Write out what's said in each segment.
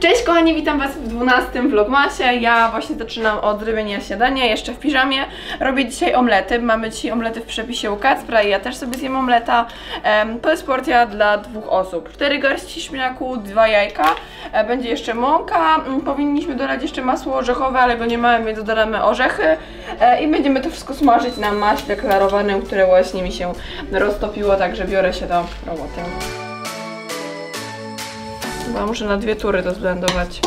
Cześć kochani, witam Was w 12 vlogmasie. Ja właśnie zaczynam od robienia śniadania, jeszcze w piżamie. Robię dzisiaj omlety. Mamy dzisiaj omlety w przepisie u Kacpra i ja też sobie zjem omleta. Em, to jest porcja dla dwóch osób. 4 garści szpinaku, 2 jajka. E, będzie jeszcze mąka. Mm, Powinniśmy dodać jeszcze masło orzechowe, ale go nie mamy, więc dodamy orzechy. E, I będziemy to wszystko smażyć na maśle klarowanym, które właśnie mi się roztopiło, także biorę się do roboty. Chyba muszę na dwie tury to zblendować.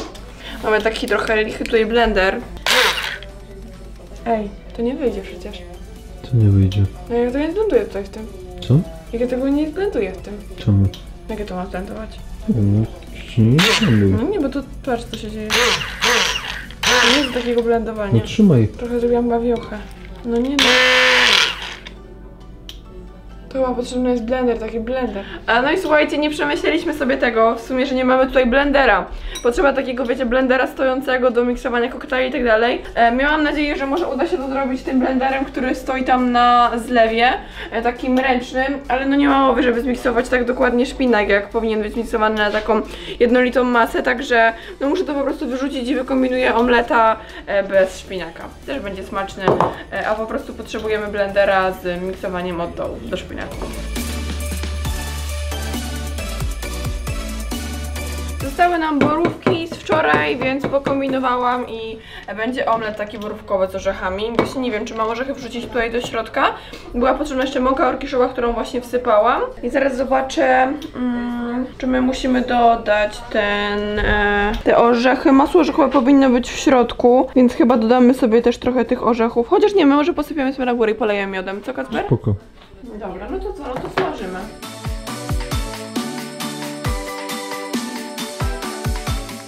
Mamy taki trochę lichy tutaj blender. Ej, to nie wyjdzie przecież. To nie wyjdzie. No ja tego nie zblenduję tutaj w tym. Co? Jak ja tego nie zblenduję w tym. Czemu? Jak ja to mam zblendować? No, nie No nie, bo tu patrz co się dzieje. To nie jest takiego blendowania. No trzymaj. Trochę zrobiłam bawiochę. No nie no. To chyba potrzebny jest blender, taki blender. A no i słuchajcie, nie przemyśleliśmy sobie tego, w sumie, że nie mamy tutaj blendera. Potrzeba takiego, wiecie, blendera stojącego do miksowania koktajli i tak dalej. E, miałam nadzieję, że może uda się to zrobić tym blenderem, który stoi tam na zlewie, e, takim ręcznym, ale no nie ma mowy, żeby zmiksować tak dokładnie szpinak, jak powinien być miksowany na taką jednolitą masę, także no muszę to po prostu wyrzucić i wykombinuję omleta e, bez szpinaka. Też będzie smaczny, e, a po prostu potrzebujemy blendera z miksowaniem od dołu do szpinaku. Zostały nam borówki z wczoraj, więc pokombinowałam i będzie omlet taki borówkowy z orzechami. Właśnie nie wiem, czy mam orzechy wrzucić tutaj do środka. Była potrzebna jeszcze mąka orkiszowa, którą właśnie wsypałam. I zaraz zobaczę, mm, czy my musimy dodać ten, e, te orzechy. Masło orzechowe powinno być w środku, więc chyba dodamy sobie też trochę tych orzechów. Chociaż nie, my może posypiemy sobie na górę i polejemy miodem. Co, Kacper? Spoko. Dobra, no to co, no to smażymy.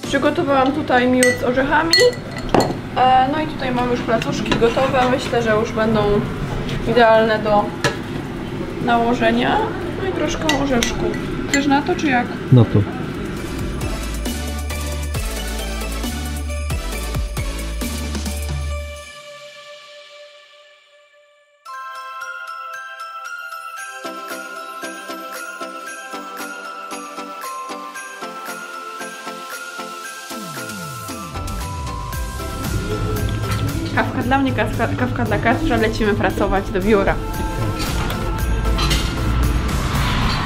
Przygotowałam tutaj miód z orzechami. E, no i tutaj mamy już placuszki gotowe. Myślę, że już będą idealne do nałożenia. No i troszkę orzeszku. Chcesz na to, czy jak? Na to. Kawka dla Kastra. Lecimy pracować do biura.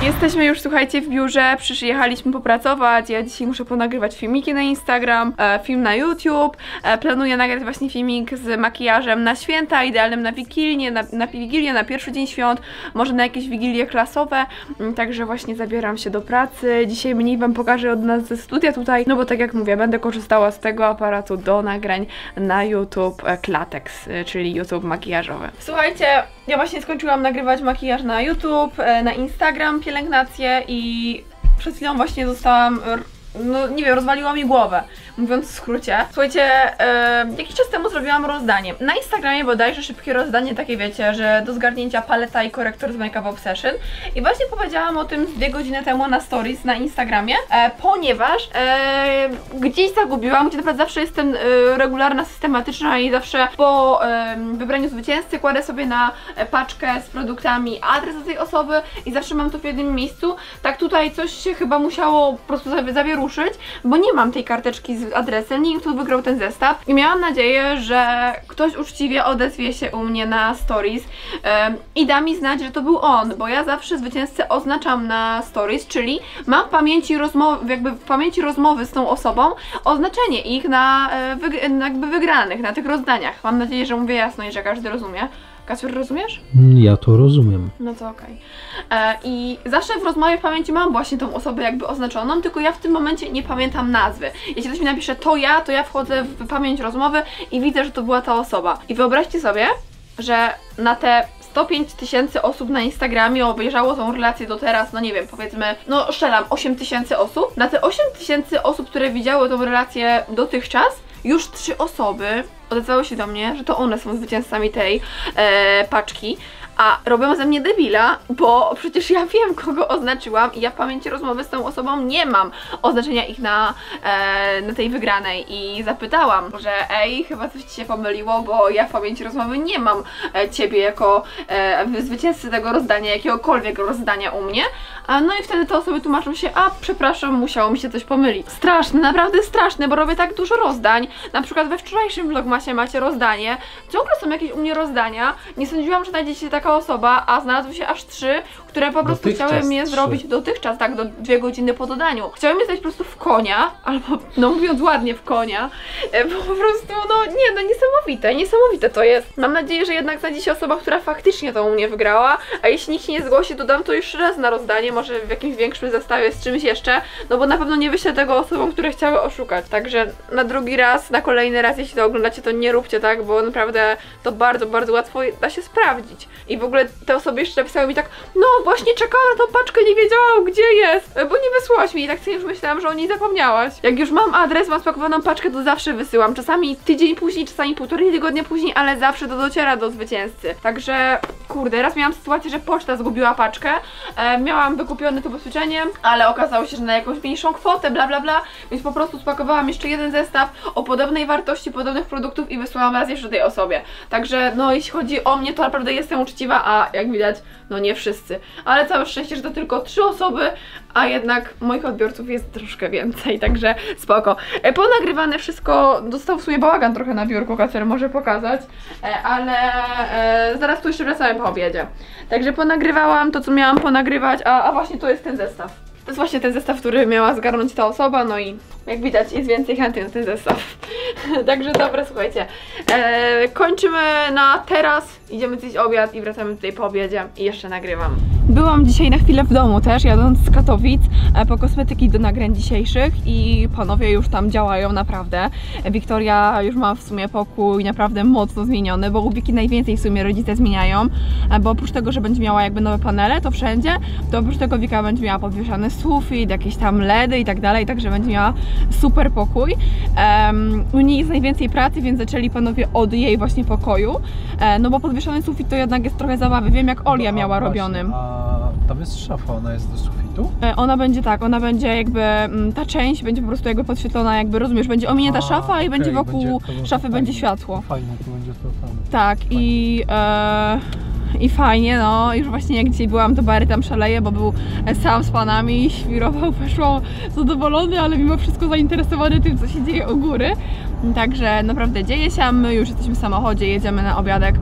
Jesteśmy już, słuchajcie, w biurze, przyjechaliśmy popracować, ja dzisiaj muszę ponagrywać filmiki na Instagram, e, film na YouTube, e, planuję nagrać właśnie filmik z makijażem na święta, idealnym na Wigilię, na, na Wigilię, na pierwszy dzień świąt, może na jakieś Wigilie klasowe, Mm, także właśnie zabieram się do pracy, dzisiaj mniej Wam pokażę od nas ze studia tutaj, no bo tak jak mówię, będę korzystała z tego aparatu do nagrań na YouTube e, Klatex, czyli YouTube makijażowy. Słuchajcie, ja właśnie skończyłam nagrywać makijaż na YouTube, e, na Instagram, pielęgnację i przed chwilą właśnie zostałam, no nie wiem, rozwaliła mi głowę, mówiąc w skrócie. Słuchajcie, e, jakiś czas temu zrobiłam rozdanie. Na Instagramie bodajże szybkie rozdanie, takie wiecie, że do zgarnięcia paleta i korektor z Makeup Obsession. I właśnie powiedziałam o tym dwie godziny temu na stories na Instagramie, e, ponieważ e, gdzieś zagubiłam, gdzie naprawdę zawsze jestem e, regularna, systematyczna i zawsze po wybraniu zwycięzcy kładę sobie na paczkę z produktami adres tej osoby i zawsze mam to w jednym miejscu. Tak tutaj coś się chyba musiało po prostu sobie zawieruszyć, bo nie mam tej karteczki z adresem, nie wiem kto wygrał ten zestaw i miałam nadzieję, że ktoś uczciwie odezwie się u mnie na stories em, i da mi znać, że to był on, bo ja zawsze zwycięzcę oznaczam na stories, czyli mam w pamięci rozmowy, jakby w pamięci rozmowy z tą osobą oznaczenie ich na e, wyg- na jakby wygranych, na tych rozdaniach. Mam nadzieję, że mówię jasno i że każdy rozumie. Kacper, rozumiesz? Ja to rozumiem. No to okej. E, I zawsze w rozmowie w pamięci mam właśnie tą osobę jakby oznaczoną, tylko ja w tym momencie nie pamiętam nazwy. Jeśli ktoś mi napisze to ja, to ja wchodzę w pamięć rozmowy i widzę, że to była ta osoba. I wyobraźcie sobie, że na te 105 tysięcy osób na Instagramie obejrzało tą relację do teraz, no nie wiem, powiedzmy, no szczelam, 8 tysięcy osób. Na te 8 tysięcy osób, które widziały tą relację dotychczas, już trzy osoby odezwały się do mnie, że to one są zwycięzcami tej e, paczki. A robią ze mnie debila, bo przecież ja wiem, kogo oznaczyłam i ja w pamięci rozmowy z tą osobą nie mam oznaczenia ich na, e, na tej wygranej. I zapytałam, że ej, chyba coś Ci się pomyliło, bo ja w pamięci rozmowy nie mam e, Ciebie jako e, zwycięzcy tego rozdania, jakiegokolwiek rozdania u mnie, a no i wtedy te osoby tłumaczą się, a przepraszam, musiało mi się coś pomylić. Straszne, naprawdę straszne, bo robię tak dużo rozdań, na przykład we wczorajszym vlogmasie macie rozdanie, ciągle są jakieś u mnie rozdania, nie sądziłam, że znajdzie się taka osoba, a znalazły się aż trzy, które po prostu Dotychczas chciały mnie trzy. zrobić dotychczas, tak, do dwie godziny po dodaniu. Chciały mnie zdać po prostu w konia, albo, no mówiąc ładnie, w konia, e, bo po prostu, no nie, no niesamowite, niesamowite to jest. Mam nadzieję, że jednak znajdzie się osoba, która faktycznie to u mnie wygrała, a jeśli nikt się nie zgłosi, to dam to już raz na rozdanie, może w jakimś większym zestawie z czymś jeszcze, no bo na pewno nie wyślę tego osobom, które chciały oszukać. Także na drugi raz, na kolejny raz, jeśli to oglądacie, to nie róbcie tak, bo naprawdę to bardzo, bardzo łatwo da się sprawdzić. I w ogóle te osoby jeszcze napisały mi tak, no właśnie czekałam na tą paczkę, nie wiedziałam gdzie jest, bo nie wysłałaś mi i tak sobie już myślałam, że o niej zapomniałaś. Jak już mam adres, mam spakowaną paczkę, to zawsze wysyłam. Czasami tydzień później, czasami półtorej tygodnia później, ale zawsze to dociera do zwycięzcy. Także, kurde, raz miałam sytuację, że poczta zgubiła paczkę, e, miałam wykupione to ubezpieczenie, ale okazało się, że na jakąś mniejszą kwotę, bla bla bla, więc po prostu spakowałam jeszcze jeden zestaw o podobnej wartości, podobnych produktów i wysłałam raz jeszcze tej osobie. Także, no jeśli chodzi o mnie, to naprawdę jestem uczciwa, a jak widać, no nie wszyscy. Ale całe szczęście, że to tylko trzy osoby, a jednak moich odbiorców jest troszkę więcej, także spoko. E, Ponagrywane wszystko, dostał w sumie bałagan trochę na biurku, Kacper może pokazać, e, ale e, zaraz tu jeszcze wracamy po obiedzie. Także ponagrywałam to, co miałam ponagrywać, a, a właśnie to jest ten zestaw. To jest właśnie ten zestaw, który miała zgarnąć ta osoba, no i jak widać jest więcej chętnych na ten zestaw. Także dobra, słuchajcie. E, kończymy na teraz, idziemy zjeść obiad i wracamy tutaj po obiedzie i jeszcze nagrywam. Byłam dzisiaj na chwilę w domu też, jadąc z Katowic e, po kosmetyki do nagrań dzisiejszych i panowie już tam działają naprawdę. Wiktoria już ma w sumie pokój naprawdę mocno zmieniony, bo u Wiki najwięcej w sumie rodzice zmieniają, e, bo oprócz tego, że będzie miała jakby nowe panele, to wszędzie, to oprócz tego Wika będzie miała podwieszany sufit, jakieś tam LEDy i tak dalej, także będzie miała super pokój. Em, u niej jest najwięcej pracy, więc zaczęli panowie od jej właśnie pokoju, e, no bo podwieszony sufit to jednak jest trochę zabawy. Wiem jak Olia No, miała. Właśnie, a tam jest szafa, ona jest do sufitu? E, Ona będzie tak, ona będzie jakby, mm, ta część będzie po prostu jakby podświetlona, jakby rozumiesz, będzie ominięta A, szafa i będzie wokół będzie- szafy fajnie. będzie światło. Fajnie, to będzie to. Tak i, e, i fajnie, no już właśnie jak dzisiaj byłam, to Bary tam szaleje, bo był e, sam z panami, świrował, weszło zadowolony, ale mimo wszystko zainteresowany tym, co się dzieje u góry. Także naprawdę dzieje się, a my już jesteśmy w samochodzie, jedziemy na obiadek.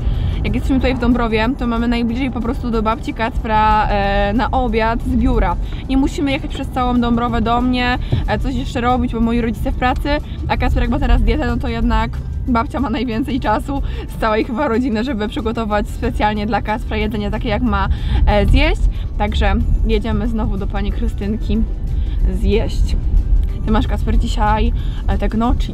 Jak jesteśmy tutaj w Dąbrowie, to mamy najbliżej po prostu do babci Kacpra e, na obiad z biura. Nie musimy jechać przez całą Dąbrowę do mnie, e, coś jeszcze robić, bo moi rodzice w pracy, a Kacper jak ma teraz dietę, no to jednak babcia ma najwięcej czasu z całej chyba rodziny, żeby przygotować specjalnie dla Kacpra jedzenie takie jak ma e, zjeść. Także jedziemy znowu do pani Krystynki zjeść. Ty masz Kacper dzisiaj e, te gnocchi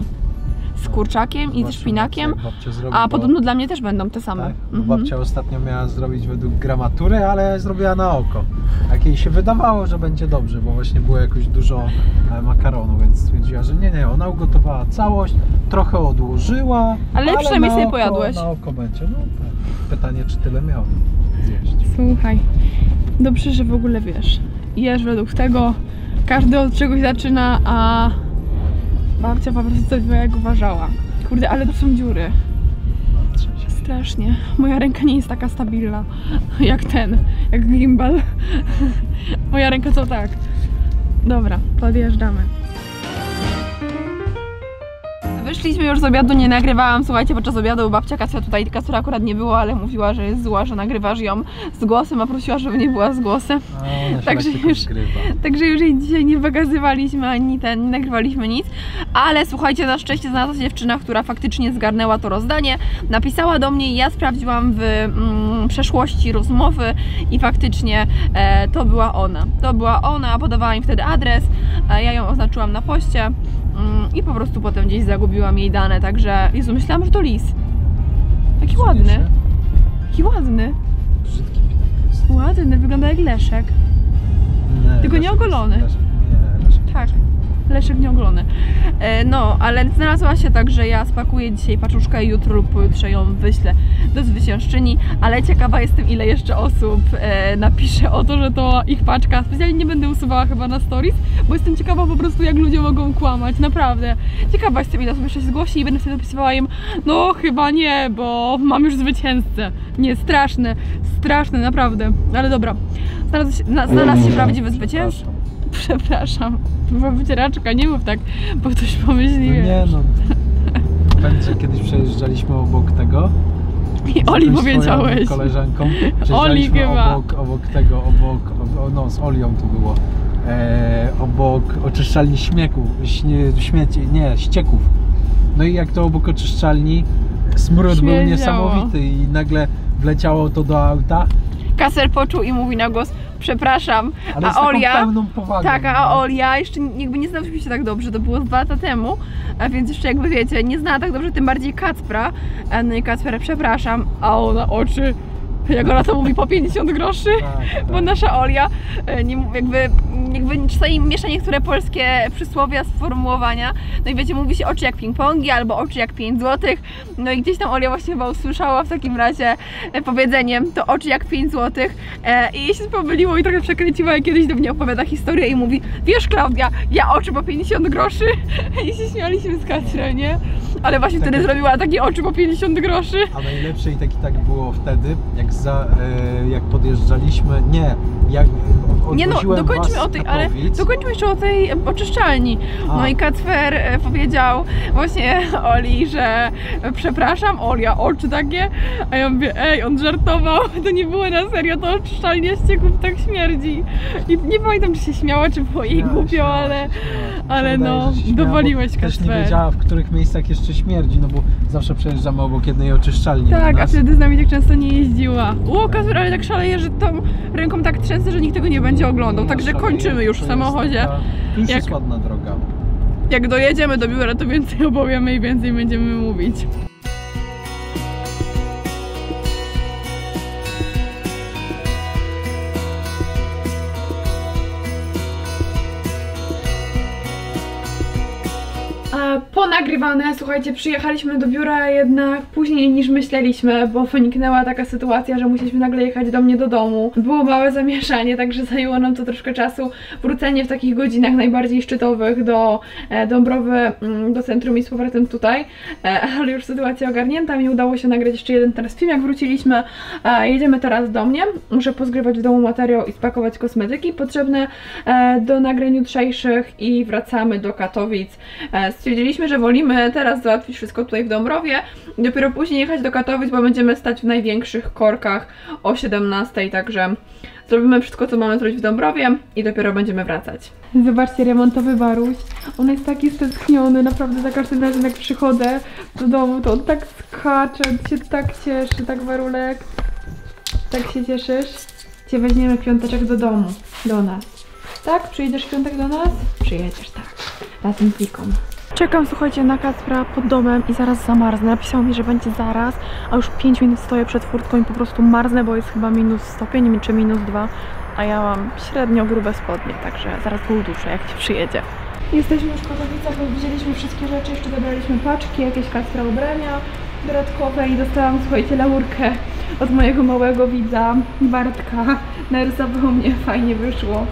z kurczakiem i ze Zobaczymy, szpinakiem, zrobi, a bo- podobno dla mnie też będą te same. Tak, Mhm. babcia ostatnio miała zrobić według gramatury, ale zrobiła na oko. Jak jej się wydawało, że będzie dobrze, bo właśnie było jakoś dużo e, makaronu, więc stwierdziła, że nie, nie, ona ugotowała całość, trochę odłożyła, Ale przynajmniej na sobie pojadłeś. Na oko będzie, no tak. Pytanie, czy tyle miałem zjeść. Słuchaj, dobrze, że w ogóle wiesz. Jesz według tego, każdy od czegoś zaczyna, a babcia po prostu zrobiła jak uważała. Kurde, ale to są dziury. Strasznie. Moja ręka nie jest taka stabilna jak ten, jak gimbal. Moja ręka to tak. Dobra, podjeżdżamy. Wyszliśmy już z obiadu, nie nagrywałam, słuchajcie, podczas obiadu babcia Kasia tutaj, Kacura akurat nie było, ale mówiła, że jest zła, że nagrywasz ją z głosem, a prosiła, żeby nie była z głosem. Także tak już-. Także już jej dzisiaj nie pokazywaliśmy ani ten, nie nagrywaliśmy nic. Ale słuchajcie, na szczęście znalazła się dziewczyna, która faktycznie zgarnęła to rozdanie. Napisała do mnie i ja sprawdziłam w mm, przeszłości rozmowy i faktycznie e, to była ona. To była ona, podawała mi wtedy adres, e, ja ją oznaczyłam na poście i po prostu potem gdzieś zagubiłam jej dane, także Jezu, myślałam, że to lis. Taki ładny, taki ładny, Brzydki ładny, wygląda jak Leszek. Nie, Tylko nie ogolony. Leszek- Nie, Leszek Tak. Leszek nieogolony. E, no, ale znalazła się tak, że ja spakuję dzisiaj paczuszkę i jutro lub pojutrze ją wyślę do zwyciężczyni, ale ciekawa jestem ile jeszcze osób e, napisze o to, że to ich paczka. Specjalnie nie będę usuwała chyba na stories, bo jestem ciekawa po prostu jak ludzie mogą kłamać, naprawdę. Ciekawa jestem ile osób jeszcze się zgłosi i będę wtedy dopisywała im, no chyba nie, bo mam już zwycięzcę. Nie, straszne, straszne, naprawdę. Ale dobra, znalazł się, na, znalazł się prawdziwy zwycięzca. Przepraszam, była wycieraczka, nie mów tak, bo ktoś No pomyśli, nie wiesz. no. Pamiętasz, kiedyś przejeżdżaliśmy obok tego? I Oli powiedziałeś. koleżanką. Oli chyba. obok, obok tego, obok, ob, no z Olią to było. E, obok oczyszczalni śmieku, śmieci, nie, ścieków. No i jak to obok oczyszczalni, smród był niesamowity i nagle wleciało to do auta, Kaser poczuł i mówi na głos, przepraszam, ale a Olia... Tak, a no. Olia jeszcze jakby nie znaliśmy się tak dobrze, to było dwa lata temu, a więc jeszcze jakby wiecie, nie znała tak dobrze, tym bardziej Kacpra. A No i Kacper, przepraszam, a ona oczy, jak ona to mówi, po 50 groszy. Tak, tak. Bo nasza Olia e, nie, jakby, jakby czasami miesza niektóre polskie przysłowia, sformułowania. No i wiecie, mówi się oczy jak ping-pongi albo oczy jak 5 złotych. No i gdzieś tam Olia właśnie chyba usłyszała w takim razie e, powiedzenie to oczy jak 5 złotych e, i jej się pomyliło i trochę przekręciła jak kiedyś do mnie opowiada historię i mówi wiesz Klaudia, ja oczy po 50 groszy i się śmialiśmy z Kacrem, nie? Ale właśnie wtedy Tak. zrobiła takie oczy po 50 groszy. A najlepsze i tak i tak było wtedy, jak, za, e, jak podjeżdżaliśmy, nie, jak Nie no, dokończmy o tej, ale dokończmy jeszcze o tej oczyszczalni. No A. i Kacper e, powiedział właśnie Oli, że przepraszam, Olia, oczy takie, a ja mówię, ej, on żartował, to nie było na serio, to oczyszczalnia ścieków tak śmierdzi. I nie pamiętam, czy się śmiała, czy było jej głupio, ale... ale no, dowaliłeś, bo Też nie Kacper. wiedziała, w których miejscach jeszcze śmierdzi, no bo zawsze przejeżdżamy obok jednej oczyszczalni. Tak, u a wtedy z nami tak często nie jeździła. O, Kacper, ale tak szaleje, że tą ręką tak trzęsę, że nikt tego nie będzie oglądał, No, także kończymy już w samochodzie. Tu już jest ładna droga. Jak dojedziemy do biura, to więcej opowiemy i więcej będziemy mówić. E, Ponagrywane, słuchajcie, przyjechaliśmy do biura jednak później niż myśleliśmy, bo wyniknęła taka sytuacja, że musieliśmy nagle jechać do mnie do domu. Było małe zamieszanie, także zajęło nam to troszkę czasu. Wrócenie w takich godzinach najbardziej szczytowych do e, Dąbrowy, mm, do centrum i z powrotem tutaj, e, ale już sytuacja ogarnięta, mi udało się nagrać jeszcze jeden teraz film, jak wróciliśmy. E, jedziemy teraz do mnie, muszę pozgrywać w domu materiał i spakować kosmetyki potrzebne do nagrań jutrzejszych i wracamy do Katowic. Stwierdziliśmy, że wolimy teraz załatwić wszystko tutaj w Dąbrowie i dopiero później jechać do Katowic, bo będziemy stać w największych korkach o 17, także zrobimy wszystko, co mamy zrobić w Dąbrowie i dopiero będziemy wracać. Zobaczcie, remontowy Baruś. On jest taki stęskniony, naprawdę za każdym razem jak przychodzę do domu, to on tak skacze, on się tak cieszy, tak Warulek. Tak się cieszysz? Cię weźmiemy piąteczek do domu, do nas. Tak? Przyjedziesz w piątek do nas? Przyjedziesz, tak. Razem z Wiką. Czekam, słuchajcie, na Kacpra pod domem i zaraz zamarznę. Napisał mi, że będzie zaraz, a już 5 minut stoję przed furtką i po prostu marznę, bo jest chyba minus stopień czy minus 2, a ja mam średnio grube spodnie, także zaraz go uduszę, jak ci przyjedzie. Jesteśmy już w Katowicach, bo wzięliśmy wszystkie rzeczy, jeszcze dobraliśmy paczki, jakieś Kacpra ubrania dodatkowe i dostałam, słuchajcie, laurkę od mojego małego widza, Bartka. Narysował mnie, fajnie wyszło.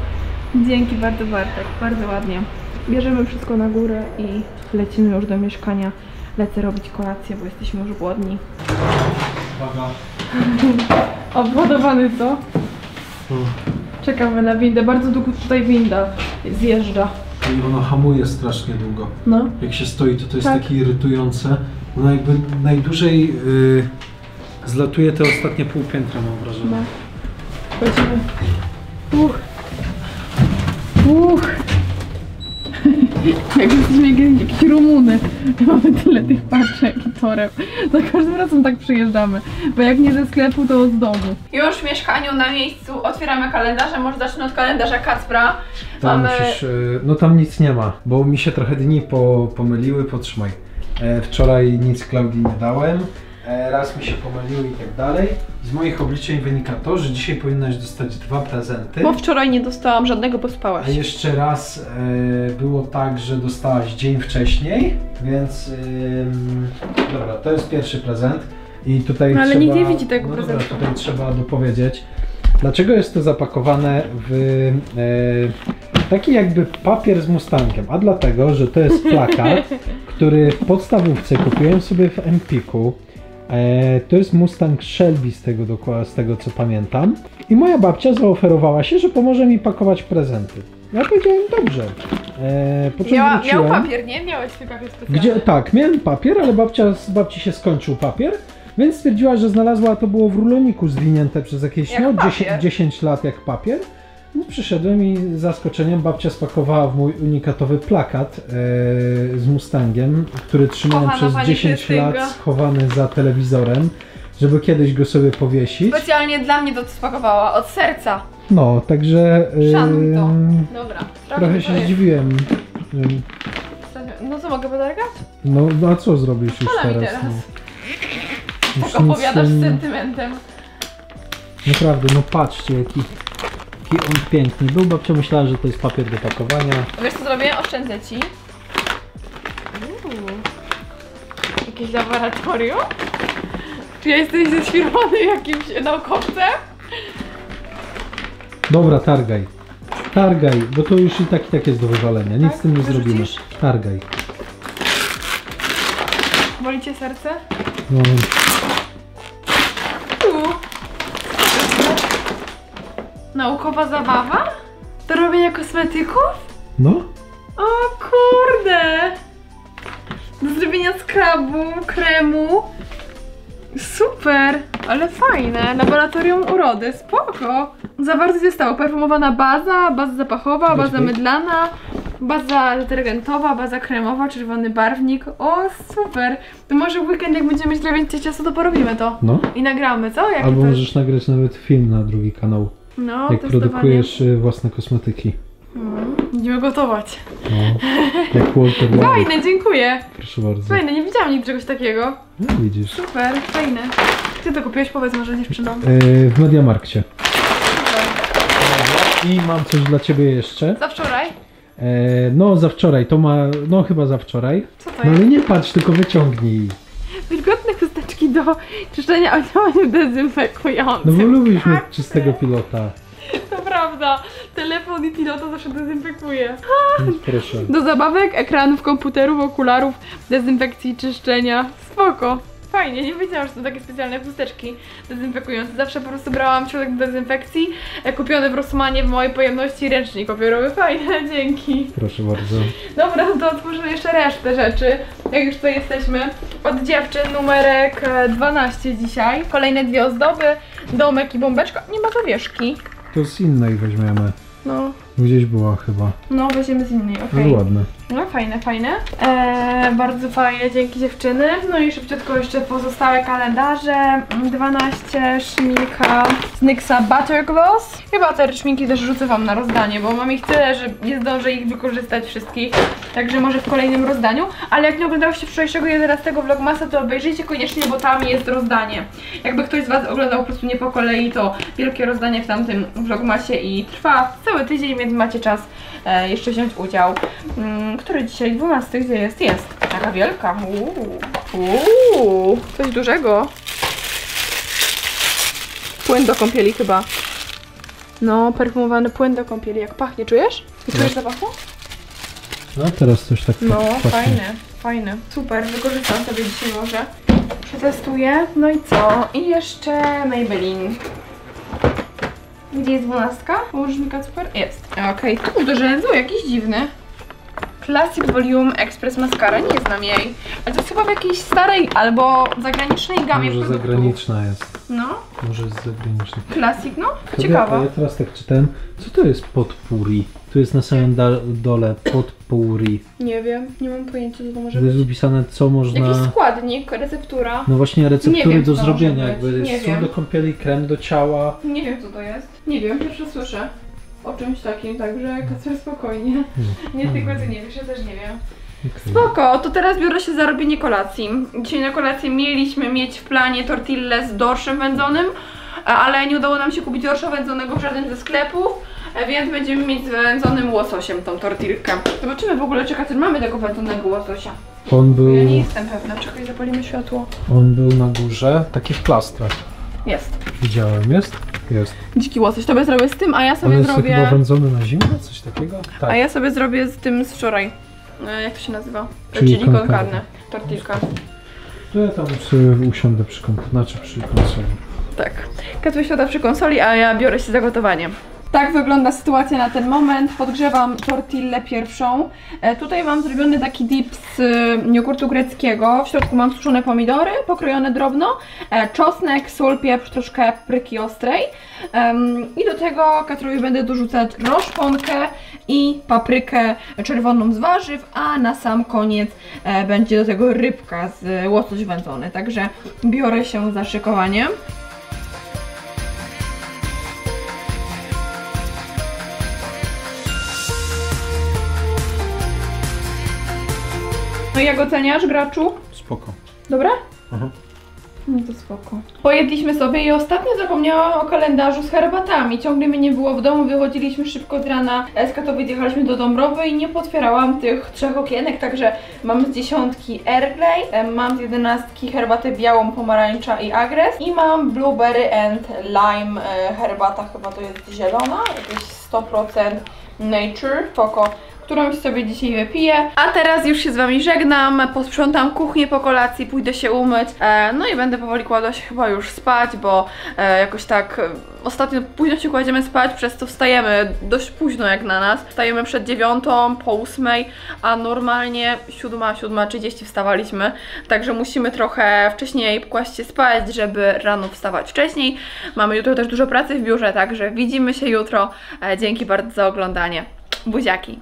Dzięki bardzo Bartek, bardzo ładnie. Bierzemy wszystko na górę i lecimy już do mieszkania. Lecę robić kolację, bo jesteśmy już głodni. Uwaga. Obładowany co? Czekamy na windę. Bardzo długo tutaj winda zjeżdża. I ono hamuje strasznie długo. No. Jak się stoi, to to jest Tak. takie irytujące. Ona jakby najdłużej y, zlatuje te ostatnie pół piętra, mam wrażenie. No. Chodzimy. Uch. Jak jesteśmy jak- jakieś Rumuny. Mamy tyle tych paczek i toreb. Za każdym razem tak przyjeżdżamy. Bo jak nie ze sklepu, to z domu. Już w mieszkaniu na miejscu otwieramy kalendarze. Może zacznę od kalendarza Kacpra. Tam Mamy... musisz, y, no tam nic nie ma, bo mi się trochę dni po, pomyliły, potrzymaj. E, wczoraj nic Klaudii nie dałem. E, raz mi się pomyliły i tak dalej. Z moich obliczeń wynika to, że dzisiaj powinnaś dostać dwa prezenty. Bo wczoraj nie dostałam żadnego, bo spałaś. A jeszcze raz e, było tak, że dostałaś dzień wcześniej, więc dobra, to jest pierwszy prezent. I tutaj No, ale trzeba, nikt nie widzi tego no prezentu. Dobra, tutaj trzeba dopowiedzieć. Dlaczego jest to zapakowane w e, taki jakby papier z Mustangiem? A dlatego, że to jest plakat, który w podstawówce kupiłem sobie w Empiku. E, to jest Mustang Shelby z tego, z tego co pamiętam. I moja babcia zaoferowała się, że pomoże mi pakować prezenty. Ja powiedziałem dobrze. E, po czym Miała, miał papier, nie? Miałeś papier specjalny. Gdzie, tak, miałem papier, ale babcia, z babci się skończył papier, więc stwierdziła, że znalazła, to było w ruloniku zwinięte przez jakieś Jak no, papier. 10, 10 lat jak papier. No, przyszedłem i z zaskoczeniem babcia spakowała w mój unikatowy plakat e, z Mustangiem, który trzymałem Kochana przez pani 10 Krystynka. lat schowany za telewizorem, żeby kiedyś go sobie powiesić. Specjalnie dla mnie to spakowała, od serca. No, także Szanuj to. Dobra. trochę się zdziwiłem. No co, mogę podargać? No, no a co zrobisz już Szkoda mi teraz? teraz. No. Już Tak nic, opowiadasz z ym, sentymentem. Naprawdę, no patrzcie, jaki, jaki on piękny był. Babcia myślała, że to jest papier do pakowania. Wiesz co zrobię? Oszczędzę ci. Uuu. Jakieś laboratorium? Czy ja jestem ześwirowany jakimś naukowcem? Dobra, targaj. Targaj, bo to już i tak i tak jest do wywalenia. Nic Tak? z tym nie Wyrzucisz? zrobimy. Targaj. Boli cię serce? No, Naukowa zabawa? Do robienia kosmetyków? no, O kurde! Do zrobienia skrabu, kremu. Super, ale fajne. Laboratorium urody, spoko. Zawartość zostało perfumowana baza, baza zapachowa, baza mydlana, baza detergentowa, baza kremowa, czerwony barwnik. O, super. To może w weekend, jak będziemy mieć trochę więcej czasu, to porobimy to. no. I nagramy, co? Jakie Albo to możesz nagrać nawet film na drugi kanał, No, jak testowanie. produkujesz y, własne kosmetyki. Mm, Będziemy gotować. No, jak Walter. Fajne, dziękuję. Proszę bardzo. Fajne, nie widziałam nigdy czegoś takiego. No, widzisz. Super, fajne. Gdzie to kupiłeś? Powiedz może dziewczynom. Y, w Mediamarkcie. Super. I mam coś dla ciebie jeszcze. Za wczoraj? E, no, za wczoraj, to ma, no chyba za wczoraj. Co to No jest? ale nie patrz, tylko wyciągnij. Wilgotne do czyszczenia o działaniu dezynfekującym. No bo lubisz mieć Tak, czystego pilota. To prawda. Telefon i pilota zawsze dezynfekuje. Więc proszę. Do zabawek, ekranów, komputerów, okularów, dezynfekcji, czyszczenia. Spoko. Fajnie, nie wiedziałam, że są takie specjalne chusteczki dezynfekujące. Zawsze po prostu brałam środek do dezynfekcji, e, kupiony w Rossmanie w małej pojemności ręcznik papierowy. Fajne, dzięki. Proszę bardzo. Dobra, to otworzę jeszcze resztę rzeczy. Jak już tutaj jesteśmy. Od dziewczyn numerek e, 12 dzisiaj. Kolejne dwie ozdoby, domek i bombeczka. Nie ma zawieszki. To z innej weźmiemy. No, Gdzieś była chyba. no weźmiemy z innej, okej. Ale ładne. No fajne, fajne. Eee, bardzo fajnie, dzięki dziewczyny. No i szybciutko jeszcze pozostałe kalendarze. Mm, 12, szminka z NYXa Buttergloss. Chyba te szminki też rzucę wam na rozdanie, bo mam ich tyle, że nie zdążę ich wykorzystać wszystkich. Także może w kolejnym rozdaniu. Ale jak nie oglądałyście wczorajszego 11 vlogmasa, to obejrzyjcie koniecznie, bo tam jest rozdanie. Jakby ktoś z was oglądał po prostu nie po kolei, to wielkie rozdanie w tamtym vlogmasie i trwa cały tydzień, więc macie czas e, jeszcze wziąć udział. Który dzisiaj 12 gdzie jest? Jest. Taka wielka. Uuu. Uuu. Coś dużego. Płyn do kąpieli chyba. No, perfumowany płyn do kąpieli. Jak pachnie, czujesz? Nie czujesz zapachu? No teraz coś tak No, pachnie. fajne, fajne. Super, wykorzystam sobie dzisiaj może. Przetestuję. No i co? I jeszcze Maybelline. Gdzie jest dwunastka? Położysz mi super? Jest. Okej, tu do rzędu jakiś dziwny. Classic Volume Express Mascara, nie znam jej. Ale to jest chyba w jakiejś starej albo zagranicznej gamie Może zagraniczna jest. No, Może jest zagraniczna. Classic, no. To Ciekawa. Ja, ja teraz tak czytałem. Co to jest potpuri? Tu jest na samym dole potpuri. Nie wiem, nie mam pojęcia, co to może To jest być. wypisane co można... Jakiś składnik, receptura. No właśnie Nie receptury wiem, do co to może zrobienia. być. Jakby Nie sól wiem. do kąpieli, krem do ciała. Nie wiem co to jest. Nie wiem, pierwsze słyszę o czymś takim, także Kacper spokojnie. Nie tylko ty nie wiesz, ja też nie wiem. Okej. Spoko, to teraz biorę się za robienie kolacji. Dzisiaj na kolację mieliśmy mieć w planie tortille z dorszem wędzonym, ale nie udało nam się kupić dorsza wędzonego w żadnym ze sklepów, więc będziemy mieć z wędzonym łososiem tą tortilkę. Zobaczymy w ogóle, czekaj, czy mamy tego wędzonego łososia. On był, Ja nie jestem pewna, czekaj, zapalimy światło. On był na górze, taki w plastrach. Jest. Widziałem, jest? Jest. Dziki łosoś, tobie zrobię z tym, a ja On sobie jest chyba zrobię... wędzony na zimno, coś takiego? Tak. A ja sobie zrobię z tym z wczoraj. E, Jak to się nazywa? Czyli con carne. carne. Tortilka. To ja tam sobie usiądę przy znaczy przy konsoli. Tak. Katwy świata przy konsoli, a ja biorę się za gotowanie. Tak wygląda sytuacja na ten moment. Podgrzewam tortillę pierwszą. E, tutaj mam zrobiony taki dip z y, jogurtu greckiego. W środku mam suszone pomidory, pokrojone drobno, e, czosnek, sól, pieprz, troszkę papryki ostrej. I do tego Katrowi będę dorzucać roszponkę i paprykę czerwoną z warzyw, a na sam koniec e, będzie do tego rybka z łosoś wędzony. Także biorę się za szykowanie. No i jak oceniasz, graczu? Spoko. Dobra? Aha. No to spoko. Pojedliśmy sobie i ostatnio zapomniałam o kalendarzu z herbatami. Ciągle mnie nie było w domu, wychodziliśmy szybko z rana z Katowic, jechaliśmy do Dąbrowy i nie potwierałam tych trzech okienek, także mam z dziesiątki Airplay, em, mam z jedenastki herbatę białą, pomarańcza i agres i mam Blueberry and Lime e, herbata, chyba to jest zielona, jakieś 100% Nature, spoko którąś sobie dzisiaj wypiję. A teraz już się z Wami żegnam, posprzątam kuchnię po kolacji, pójdę się umyć, e, no i będę powoli kładła się chyba już spać, bo e, jakoś tak e, ostatnio późno się kładziemy spać, przez to wstajemy dość późno jak na nas. Wstajemy przed dziewiątą, po ósmej, a normalnie siódma, siódma trzydzieści wstawaliśmy, także musimy trochę wcześniej kłaść się spać, żeby rano wstawać wcześniej. Mamy jutro też dużo pracy w biurze, także widzimy się jutro. E, dzięki bardzo za oglądanie. Buziaki!